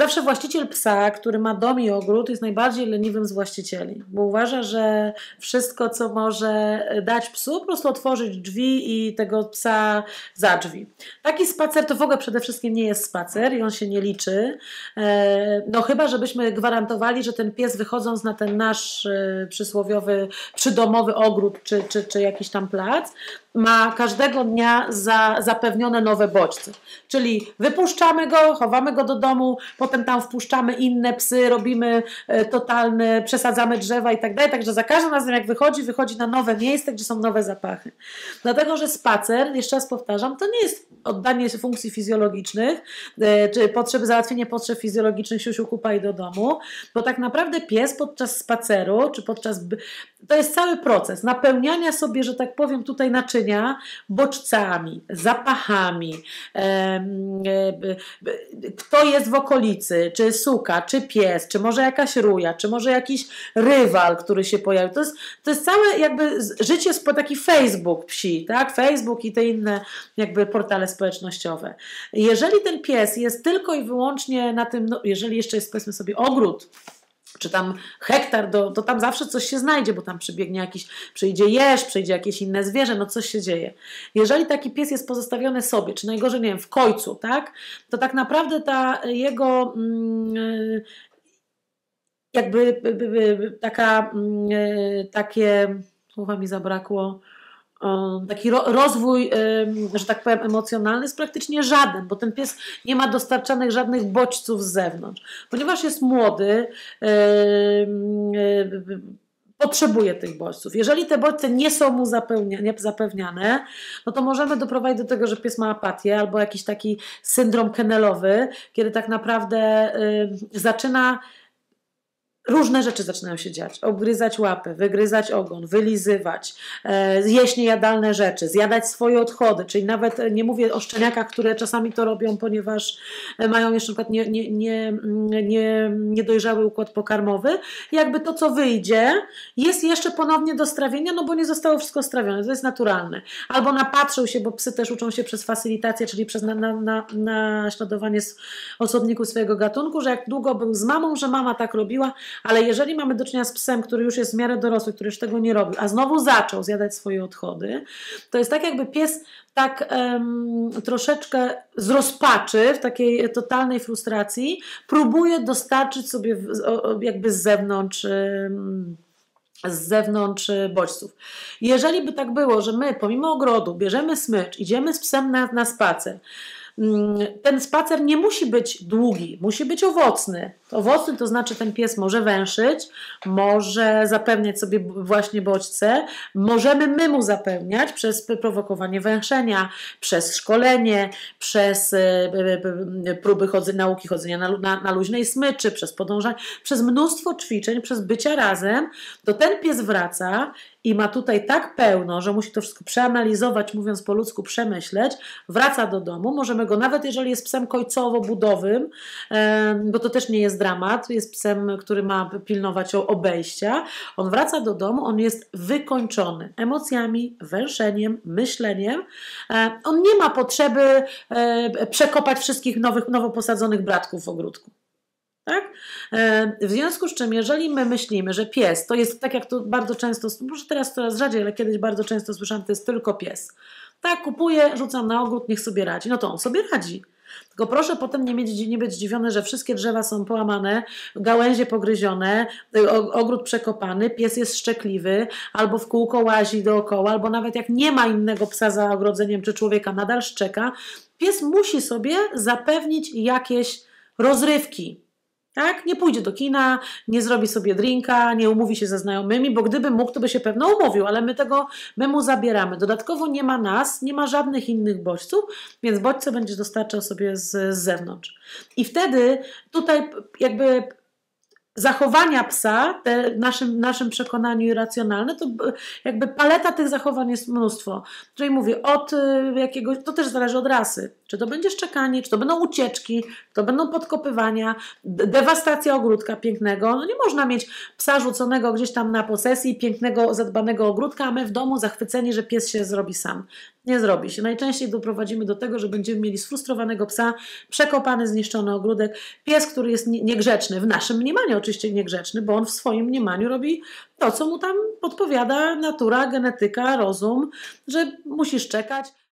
Zawsze właściciel psa, który ma dom i ogród, jest najbardziej leniwym z właścicieli, bo uważa, że wszystko, co może dać psu, po prostu otworzyć drzwi i tego psa za drzwi. Taki spacer to w ogóle przede wszystkim nie jest spacer i on się nie liczy. E, no chyba, żebyśmy gwarantowali, że ten pies wychodząc na ten nasz e, przysłowiowy, przydomowy ogród czy, czy, czy jakiś tam plac, ma każdego dnia za, zapewnione nowe bodźce. Czyli wypuszczamy go, chowamy go do domu, potem tam wpuszczamy inne psy, robimy e, totalne, przesadzamy drzewa i tak dalej. Także za każdym razem, jak wychodzi, wychodzi na nowe miejsce, gdzie są nowe zapachy. Dlatego, że spacer, jeszcze raz powtarzam, to nie jest oddanie funkcji fizjologicznych, e, czy potrzeby, załatwienie potrzeb fizjologicznych, siusiu kupa i do domu, bo tak naprawdę pies podczas spaceru, czy podczas. To jest cały proces napełniania sobie, że tak powiem, tutaj naczynia bodźcami, zapachami. E, kto jest w okolicy, czy suka, czy pies, czy może jakaś ruja, czy może jakiś rywal, który się pojawił. To jest, to jest całe jakby życie, taki Facebook psi, tak? Facebook i te inne jakby portale społecznościowe. Jeżeli ten pies jest tylko i wyłącznie na tym, no, jeżeli jeszcze jest powiedzmy sobie ogród, czy tam hektar, to, to tam zawsze coś się znajdzie, bo tam przybiegnie jakiś, przyjdzie jeż, przyjdzie jakieś inne zwierzę, no coś się dzieje. Jeżeli taki pies jest pozostawiony sobie, czy najgorzej, nie wiem, w końcu, tak, to tak naprawdę ta jego mm, jakby taka, mm, takie, słowa mi zabrakło, taki rozwój, że tak powiem, emocjonalny jest praktycznie żaden, bo ten pies nie ma dostarczanych żadnych bodźców z zewnątrz. Ponieważ jest młody, potrzebuje tych bodźców. Jeżeli te bodźce nie są mu zapewniane, no to możemy doprowadzić do tego, że pies ma apatię albo jakiś taki syndrom kennelowy, kiedy tak naprawdę zaczyna różne rzeczy zaczynają się dziać. Obgryzać łapy, wygryzać ogon, wylizywać, e, jeść niejadalne rzeczy, zjadać swoje odchody, czyli nawet e, nie mówię o szczeniakach, które czasami to robią, ponieważ e, mają jeszcze na przykład nie, nie, nie, nie, niedojrzały układ pokarmowy. Jakby to, co wyjdzie, jest jeszcze ponownie do strawienia, no bo nie zostało wszystko strawione, to jest naturalne. Albo napatrzył się, bo psy też uczą się przez facylitację, czyli przez na, na, na, naśladowanie osobników swojego gatunku, że jak długo był z mamą, że mama tak robiła, ale jeżeli mamy do czynienia z psem, który już jest w miarę dorosły, który już tego nie robił, a znowu zaczął zjadać swoje odchody, to jest tak jakby pies tak um, troszeczkę z rozpaczy, w takiej totalnej frustracji, próbuje dostarczyć sobie jakby z zewnątrz. Um, z zewnątrz bodźców. Jeżeli by tak było, że my pomimo ogrodu bierzemy smycz, idziemy z psem na, na spacer, ten spacer nie musi być długi, musi być owocny. Owocny to znaczy ten pies może węszyć, może zapewniać sobie właśnie bodźce, możemy my mu zapewniać przez prowokowanie węszenia, przez szkolenie, przez e, próby chodzenia, nauki chodzenia na, na, na luźnej smyczy, przez podążanie, przez mnóstwo ćwiczeń, przez bycia razem, to ten pies wraca i ma tutaj tak pełno, że musi to wszystko przeanalizować, mówiąc po ludzku, przemyśleć, wraca do domu, możemy nawet jeżeli jest psem końcowo-budowym, bo to też nie jest dramat, jest psem, który ma pilnować obejścia, on wraca do domu, on jest wykończony emocjami, węszeniem, myśleniem, on nie ma potrzeby e, przekopać wszystkich nowych, nowo posadzonych bratków w ogródku. Tak? W związku z czym, jeżeli my myślimy, że pies to jest tak, jak to bardzo często, może teraz coraz rzadziej, ale kiedyś bardzo często słyszałam, to jest tylko pies. Tak, kupuję, rzucam na ogród, niech sobie radzi. No to on sobie radzi. Tylko proszę potem nie, mieć, nie być zdziwiony, że wszystkie drzewa są połamane, gałęzie pogryzione, ogród przekopany, pies jest szczekliwy, albo w kółko łazi dookoła, albo nawet jak nie ma innego psa za ogrodzeniem czy człowieka, nadal szczeka. Pies musi sobie zapewnić jakieś rozrywki, tak? Nie pójdzie do kina, nie zrobi sobie drinka, nie umówi się ze znajomymi, bo gdyby mógł, to by się pewno umówił, ale my tego, my mu zabieramy. Dodatkowo nie ma nas, nie ma żadnych innych bodźców, więc bodźce będziesz dostarczał sobie z, z zewnątrz. I wtedy tutaj jakby zachowania psa, te naszym, naszym przekonaniu irracjonalne, to jakby paleta tych zachowań jest mnóstwo. Czyli mówię, od y, jakiegoś, to też zależy od rasy. Czy to będzie szczekanie, czy to będą ucieczki, to będą podkopywania, dewastacja ogródka pięknego. No nie można mieć psa rzuconego gdzieś tam na posesji, pięknego, zadbanego ogródka, a my w domu zachwyceni, że pies się zrobi sam. Nie zrobi się. Najczęściej doprowadzimy do tego, że będziemy mieli sfrustrowanego psa, przekopany, zniszczony ogródek, pies, który jest niegrzeczny, w naszym mniemaniu oczywiście niegrzeczny, bo on w swoim mniemaniu robi to, co mu tam podpowiada natura, genetyka, rozum, że musisz czekać.